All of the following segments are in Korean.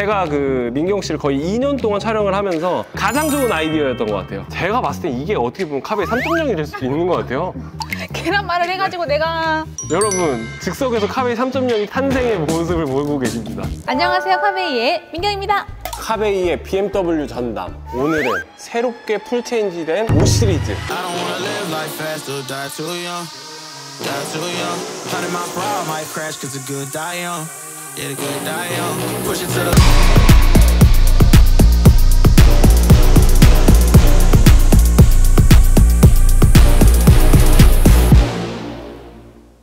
제가 그 민경 씨를 거의 2년 동안 촬영을 하면서 가장 좋은 아이디어였던 것 같아요. 제가 봤을 때 이게 어떻게 보면 카베이 3.0이 될 수도 있는 것 같아요. 계란 말을 해가지고 내가 여러분, 즉석에서 카베이 3.0이 탄생의 모습을 보고 계십니다. 안녕하세요 카베이의 민경입니다. 카베이의 BMW 전담. 오늘은 새롭게 full change된 5 시리즈. Yeah, die young. Push it to the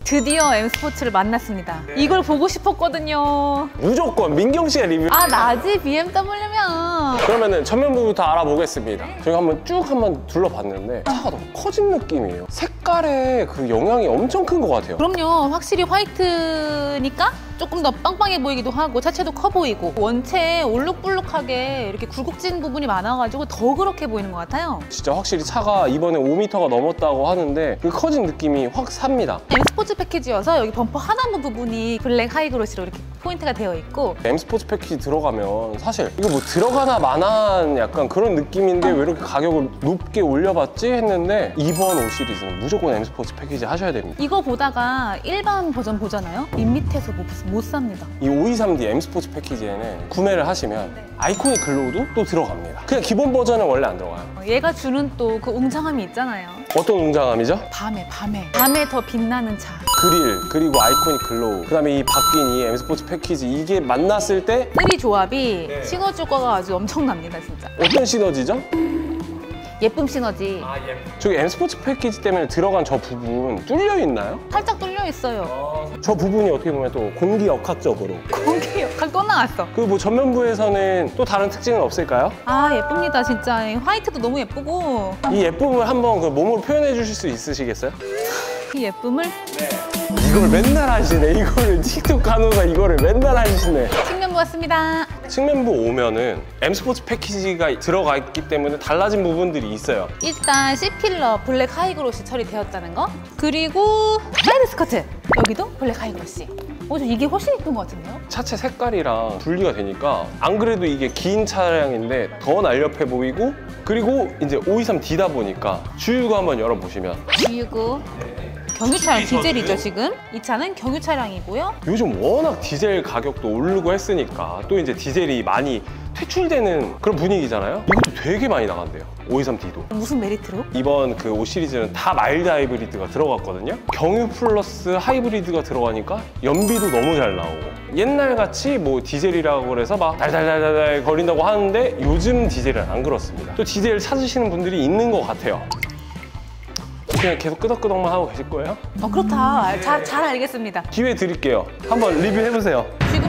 드디어 M 스포츠를 만났습니다. 이걸 보고 싶었거든요. 무조건 민경 씨가 리뷰. 아 나지 BMW면 그러면은 전면부부터 알아보겠습니다. 저희가 한번 쭉 한번 둘러봤는데 차가 너무 커진 느낌이에요. 색깔에 그 영향이 엄청 큰 것 같아요. 그럼요 확실히 화이트니까 조금 더 빵빵해 보이기도 하고 차체도 커 보이고 원체 올록볼록하게 이렇게 굴곡진 부분이 많아가지고 더 그렇게 보이는 것 같아요. 진짜 확실히 차가 이번에 5m가 넘었다고 하는데 그 커진 느낌이 확 삽니다. M 스포츠 패키지여서 여기 범퍼 하단부 부분이 black high glossy로 이렇게 포인트가 되어 있고 M 스포츠 패키지 들어가면 사실 이거 뭐 들어가나 마나한 약간 그런 느낌인데 왜 이렇게 가격을 높게 올려봤지 했는데 이번 5 시리즈는 무조건 M 스포츠 패키지 하셔야 됩니다. 이거 보다가 일반 버전 보잖아요. 밋밋해서 못, 못 삽니다. 이 523D M 스포츠 패키지에는 구매를 하시면 Iconic Glow도 또 들어갑니다. 그냥 기본 버전은 원래 안 들어가요. 얘가 주는 또 그 웅장함이 있잖아요. 어떤 웅장함이죠? 밤에 밤에 밤에 더 빛나는 차. 그릴 그리고 Iconic Glow 그다음에 이 바뀐 이 M 스포츠 패키지 이게 만났을 때 three 조합이 시너지 효과가 아주 엄청납니다 진짜. 어떤 시너지죠? 예쁨 시너지. 저기 M 스포츠 패키지 때문에 들어간 저 부분 뚫려 있나요? 살짝 뚫려 있어요. 저 부분이 어떻게 보면 또 공기 역학적으로 공기 역할 또 나왔어. 그뭐 전면부에서는 또 다른 특징은 없을까요? 아 예쁩니다 진짜. 이 화이트도 너무 예쁘고 이 예쁨을 한번 그 몸으로 표현해 주실 수 있으시겠어요? 이 예쁨을? 이걸 맨날 하시네. 이거를 틱톡 간호사 이거를 맨날 하시네. 측면 보았습니다. 측면부 오면은 M 스포츠 패키지가 들어가 있기 때문에 달라진 부분들이 있어요. 일단 C pillar black high glossy 처리되었다는 거. 그리고 side skirt. 여기도 black high glossy 어, 저 이게 훨씬 예쁜 것 같은데요? 차체 색깔이랑 분리가 되니까 안 그래도 이게 긴 차량인데 더 날렵해 보이고 그리고 이제 523D다 보니까 주유구 한번 열어보시면 G69 경유 차량 디젤이죠 지금? 이 차는 경유 차량이고요. 요즘 워낙 디젤 가격도 오르고 했으니까 또 이제 디젤이 많이 퇴출되는 그런 분위기잖아요 이것도 되게 많이 나간대요 523D도 무슨 메리트로? 이번 그 5 시리즈는 다 mild 하이브리드가 들어갔거든요. 경유 플러스 하이브리드가 들어가니까 연비도 너무 잘 나오고 옛날 같이 뭐 디젤이라고 그래서 막 달달달달 거린다고 하는데 요즘 디젤은 안 그렇습니다. 또 디젤 찾으시는 분들이 있는 것 같아요. 그냥 계속 끄덕끄덕만 하고 계실 거예요? 어 그렇다 잘, 잘 알겠습니다 기회 드릴게요. 한번 리뷰해보세요.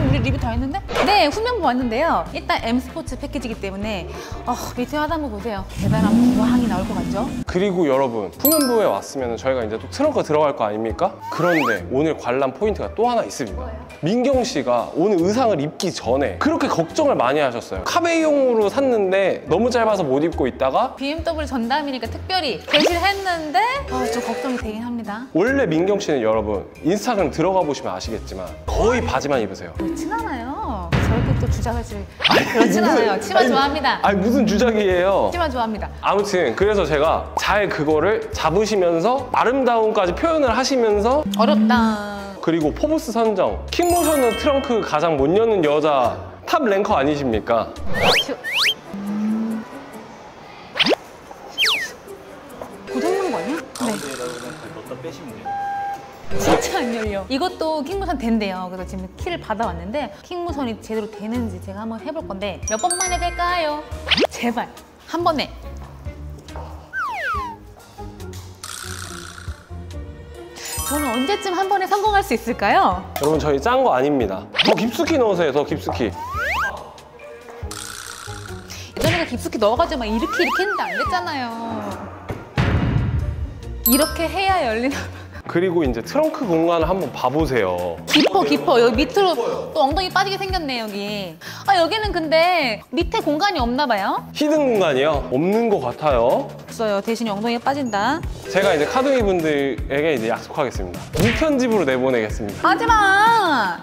우리 리뷰 다 했는데? 네 후면부 왔는데요. 일단 M 스포츠 패키지이기 때문에 어, 밑에 하단부 보세요. 대단한 보항이 나올 것 같죠? 그리고 여러분 후면부에 왔으면 저희가 이제 또 트렁크 들어갈 거 아닙니까? 그런데 오늘 관람 포인트가 또 하나 있습니다. 민경 씨가 오늘 의상을 입기 전에 그렇게 걱정을 많이 하셨어요. 카베이용으로 샀는데 너무 짧아서 못 입고 있다가 BMW 전담이니까 특별히 게시를 했는데 어, 좀 걱정이 되긴 합니다. 원래 민경 씨는 여러분 인스타그램 들어가 보시면 아시겠지만 거의 바지만 입으세요 그렇진 않아요. 저렇게 또 주작을 줄 그렇진 않아요. 치마 아니, 좋아합니다. 아니 무슨 주작이에요? 치마 좋아합니다. 아무튼 그래서 제가 잘 그거를 잡으시면서 아름다움까지 표현을 하시면서 어렵다. 그리고 포브스 선정. kick motion은 트렁크 가장 못 여는 여자 탑 랭커 아니십니까? 슈. 고장 난 거 아니야? 네. 진짜 안 열려. 이것도 킹무선 된대요. 그래서 지금 키를 받아왔는데 킹무선이 제대로 되는지 제가 한번 해볼 건데 몇 번만 해야 될까요? 제발 한 번에. 저는 언제쯤 한 번에 성공할 수 있을까요? 여러분 저희 짠 거 아닙니다 더 깊숙이 넣으세요 더 깊숙이 예전에 깊숙이 넣어가지고 막 이렇게 이렇게 했는데 안 됐잖아요. 이렇게 해야 열리나 그리고 이제 트렁크 공간을 한번 봐보세요. 깊어 깊어 여기 밑으로 또 엉덩이 빠지게 생겼네 여기. 아 여기는 근데 밑에 공간이 없나 봐요? 히든 공간이요? 없는 것 같아요. 없어요. 대신 엉덩이가 빠진다. 제가 이제 카둥이 분들에게 이제 약속하겠습니다. 우편집으로 내보내겠습니다. 하지마.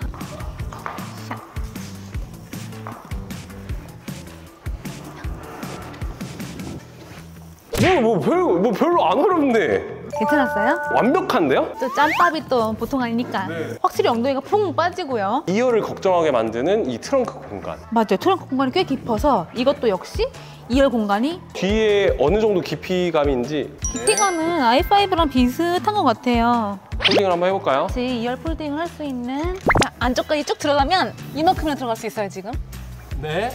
네, 뭐, 뭐, 별로, 뭐 별로 안 어렵네. 괜찮았어요? 완벽한데요? 또 짬밥이 또 보통 아니니까 확실히 엉덩이가 퐁 빠지고요. 2열을 걱정하게 만드는 이 트렁크 공간. 맞아요. 트렁크 공간이 꽤 깊어서 이것도 역시 2열 공간이 뒤에 어느 정도 깊이감인지 깊이감은 i5랑 비슷한 것 같아요. 폴딩을 한번 해볼까요? 같이 2열 폴딩을 할 수 있는 자, 안쪽까지 쭉 들어가면 이만큼이나 들어갈 수 있어요 지금. 네.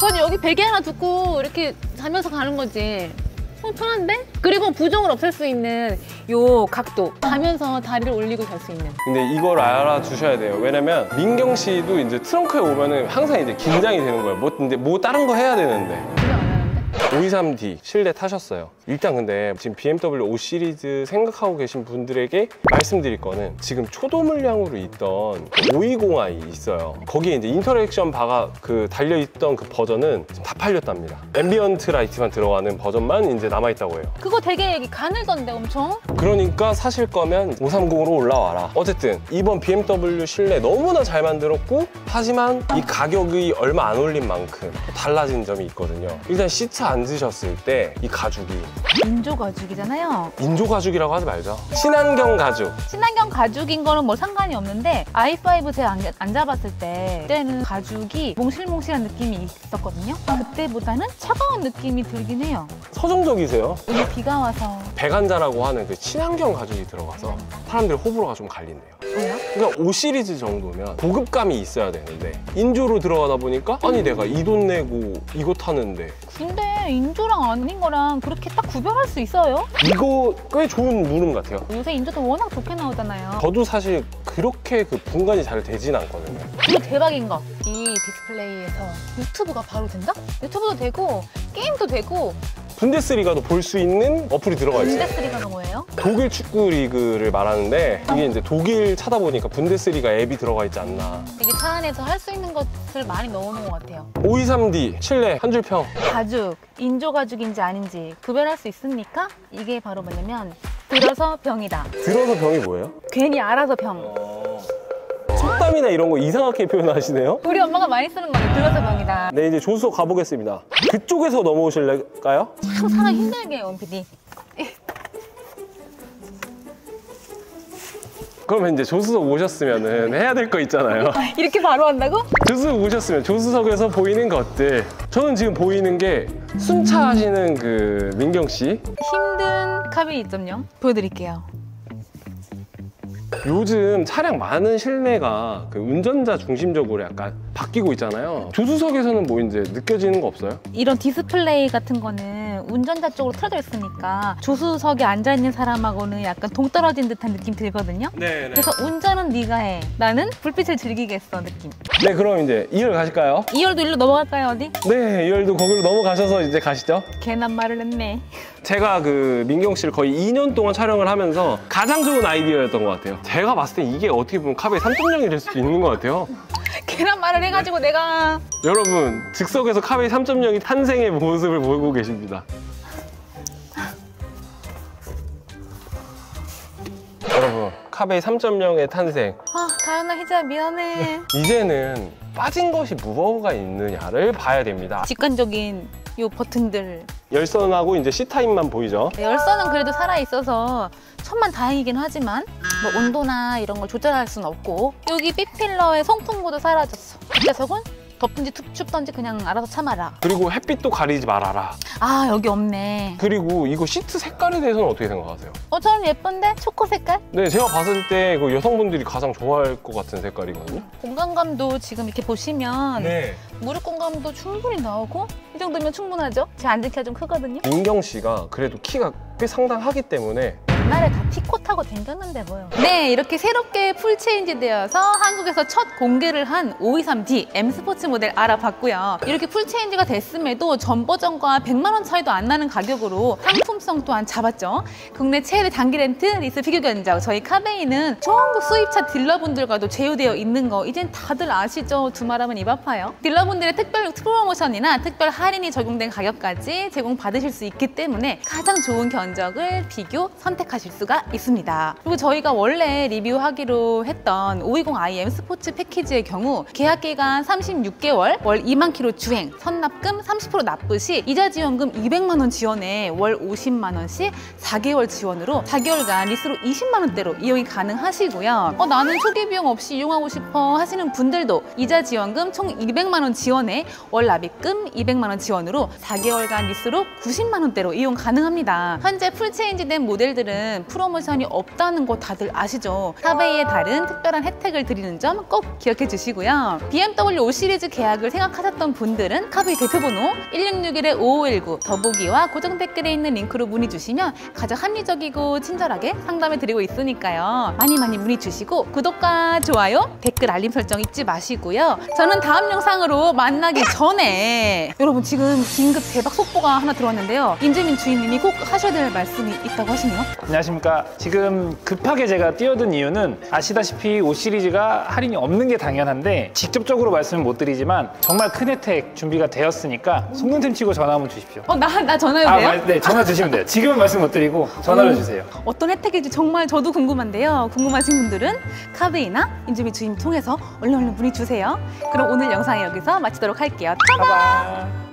그래서 여기 베개 하나 두고 이렇게 자면서 가는 거지. 어, 편한데? 그리고 부종을 없앨 수 있는 요 각도. 자면서 다리를 올리고 잘 수 있는. 근데 이걸 알아주셔야 돼요. 왜냐면 민경 씨도 이제 트렁크에 오면은 항상 이제 긴장이 되는 거예요. 뭐, 근데 뭐 다른 거 해야 되는데. 그냥 안 하는데? 523D 실내 타셨어요. 일단 근데 지금 BMW 5 시리즈 생각하고 계신 분들에게 말씀드릴 거는 지금 초도 물량으로 있던 520i 있어요. 거기에 이제 interaction bar가 그 달려있던 그 버전은 다 팔렸답니다. ambient light만 들어가는 버전만 이제 남아있다고 해요. 그거 되게 가늘던데 엄청? 그러니까 사실 거면 530으로 올라와라. 어쨌든 이번 BMW 실내 너무나 잘 만들었고 하지만 이 가격이 얼마 안 올린 만큼 달라진 점이 있거든요. 일단 시트 앉으셨을 때 이 가죽이 인조 가죽이잖아요. 인조 가죽이라고 하지 말죠. 친환경 가죽. 친환경 가죽인 거는 뭐 상관이 없는데 i5 제가 안- 앉아봤을 때 그때는 가죽이 몽실몽실한 느낌이 있었거든요. 그때보다는 차가운 느낌이 들긴 해요. 서정적이세요. 오늘 비가 와서 배간자라고 하는 그 친환경 가죽이 들어가서 사람들의 호불호가 좀 갈린대요. 뭐야? 그러니까 5 시리즈 정도면 고급감이 있어야 되는데 인조로 들어가다 보니까 아니 내가 이 돈 내고 이거 타는데 근데 인조랑 아닌 거랑 그렇게 딱 구별할 수 있어요? 이거 꽤 좋은 물음 같아요. 요새 인조도 워낙 좋게 나오잖아요. 저도 사실 그렇게 그 분간이 잘 되진 않거든요. 그리고 대박인 거. 이 디스플레이에서 유튜브가 바로 된다? 유튜브도 되고 게임도 되고 분데스리가도 볼 수 있는 어플이 들어가 있어요. 분데스리가가 뭐예요? 독일 축구 리그를 말하는데 이게 이제 독일 찾아보니까 분데스리가 앱이 들어가 있지 않나. 되게 차 안에서 할 수 있는 것을 많이 넣어놓은 것 같아요. 523D 실내 한줄 평. 가죽, 인조 가죽인지 아닌지 구별할 수 있으니까 이게 바로 뭐냐면 들어서 병이다. 들어서 병이 뭐예요? 괜히 알아서 병. 속담이나 이런 거 이상하게 표현하시네요. 우리 엄마가 많이 쓰는. 들어서 병이다. 네 이제 조수석 가보겠습니다. 그쪽에서 넘어오실까요? 참 사람 힘들게 해요, 원PD. 그러면 이제 조수석 오셨으면은 해야 될 거 있잖아요. 이렇게 바로 한다고? 조수석 오셨으면 조수석에서 보이는 것들. 저는 지금 보이는 게 순차 하시는 그 민경 씨. 힘든 카빈 2.0 보여드릴게요. 요즘 차량 많은 실내가 그 운전자 중심적으로 약간 바뀌고 있잖아요. 조수석에서는 뭐 이제 느껴지는 거 없어요? 이런 디스플레이 같은 거는 운전자 쪽으로 틀어져 있으니까 조수석에 앉아 있는 사람하고는 약간 동떨어진 듯한 느낌 들거든요. 네, 그래서 운전은 네가 해. 나는 불빛을 즐기겠어 느낌. 네, 그럼 이제 2열 가실까요? 2열도 일로 넘어갈까요 어디? 네, 2열도 거기로 넘어가셔서 이제 가시죠. 괜한 말을 했네. 제가 그 민경 씨를 거의 2년 동안 촬영을 하면서 가장 좋은 아이디어였던 것 같아요. 제가 봤을 때 이게 어떻게 보면 카베 3.0이 될 수도 있는 것 같아요. 괜한 말을 해가지고 내가 여러분, 즉석에서 카베 3.0이 탄생의 모습을 보고 계십니다. 여러분, 카베 3.0의 탄생. 아 다현아 희자 미안해. 이제는 빠진 것이 무엇가 있느냐를 봐야 됩니다. 직관적인 요 버튼들 열선하고 이제 C타임만 보이죠? 열선은 그래도 살아 있어서 천만 다행이긴 하지만 뭐 온도나 이런 걸 조절할 수는 없고 여기 B필러의 송풍구도 사라졌어. 뒷좌석은 덥든지 춥- 춥던지 그냥 알아서 참아라. 그리고 햇빛도 가리지 말아라. 아 여기 없네. 그리고 이거 시트 색깔에 대해서는 어떻게 생각하세요? 어 저는 예쁜데 초코 색깔? 네, 제가 봤을 때 그 여성분들이 가장 좋아할 것 같은 색깔이거든요. 공간감도 지금 이렇게 보시면 네. 무릎 공간도 충분히 나오고 이 정도면 충분하죠? 제 앉은 키가 좀 크거든요. 민경 씨가 그래도 키가 꽤 상당하기 때문에 옛날에 다 티코 타고 댕겼는데 뭐요. 네, 이렇게 새롭게 full change 되어서 한국에서 첫 공개를 한 523D M 스포츠 모델 알아봤고요. 이렇게 full change가 됐음에도 전 버전과 100만 원 차이도 안 나는 가격으로 상품성 또한 잡았죠. 국내 최대 단기 렌트 리스 비교 견적 저희 카베이는 전국 수입차 딜러분들과도 제휴되어 있는 거 이젠 다들 아시죠? 두말하면 입 아파요. 딜러분들의 특별 프로모션이나 특별 할인이 적용된 가격까지 제공받으실 수 있기 때문에 가장 좋은 견적을 비교 선택하시 면 하실 수가 있습니다. 그리고 저희가 원래 리뷰하기로 했던 520iM 스포츠 패키지의 경우 계약 기간 36개월, 월 2만 킬로 주행, 선납금 30% 납부 시 이자 지원금 200만 원 지원에 월 50만 원씩 4개월 지원으로 4개월간 리스로 20만 원대로 이용이 가능하시고요. 어, 나는 초기 비용 없이 이용하고 싶어 하시는 분들도 이자 지원금 총 200만 원 지원에 월 납입금 200만 원 지원으로 4개월간 리스로 90만 원대로 이용 가능합니다. 현재 full change된 모델들은 프로모션이 없다는 거 다들 아시죠? 카베이의 다른 특별한 혜택을 드리는 점 꼭 기억해 주시고요. BMW 5 시리즈 계약을 생각하셨던 분들은 카베이 대표번호 1661-5519 더보기와 고정 댓글에 있는 링크로 문의 주시면 가장 합리적이고 친절하게 상담해 드리고 있으니까요. 많이 많이 문의 주시고 구독과 좋아요, 댓글 알림 설정 잊지 마시고요. 저는 다음 영상으로 만나기 전에 여러분 지금 긴급 대박 속보가 하나 들어왔는데요. 임재민 주인님이 꼭 하셔야 될 말씀이 있다고 하시네요. 안녕 하십니까. 지금 급하게 제가 뛰어든 이유는 아시다시피 5 시리즈가 할인이 없는 게 당연한데 직접적으로 말씀은 못 드리지만 정말 큰 혜택 준비가 되었으니까 속눈템 치고 전화 한번 주십시오. 어, 나, 나 전화해도 아, 돼요? 말- 네, 전화 주시면 돼요. 지금은 말씀 못 드리고 전화를 오. 주세요. 어떤 혜택일지 정말 저도 궁금한데요. 궁금하신 분들은 카베이나 임재민 주인 통해서 얼른 얼른 문의 주세요. 그럼 오늘 영상 여기서 마치도록 할게요. 봐봐.